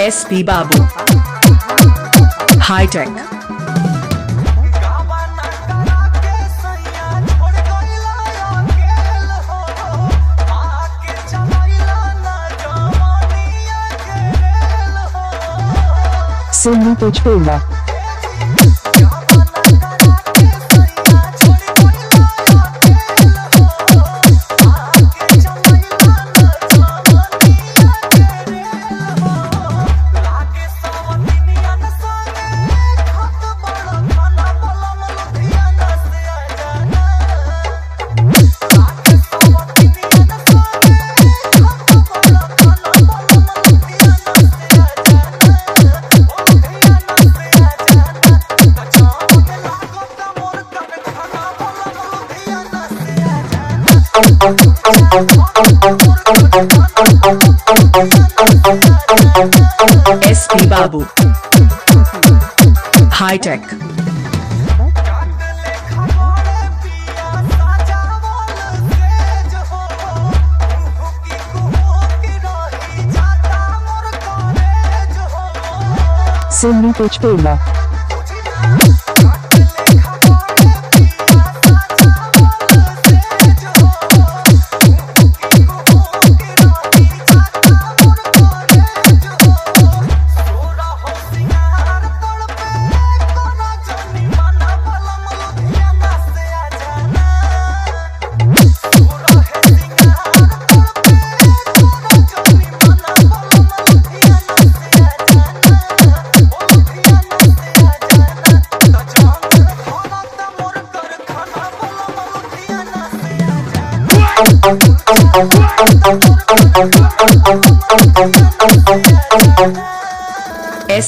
S P Babu high tech Sindhu तुझ पे Babu. High Tech. Sono Pochpela.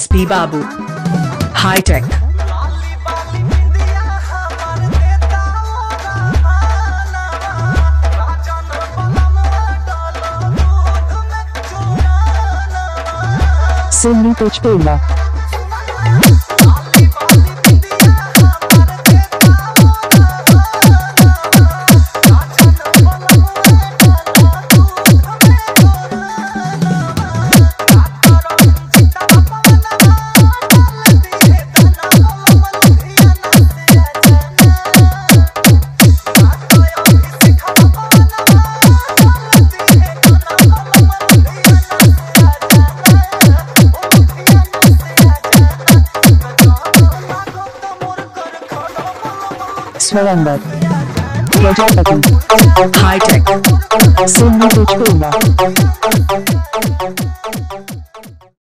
SP Babu. High tech Sindhu कुछ पेड़ Prajapati. High Tech. Sono Pochpela.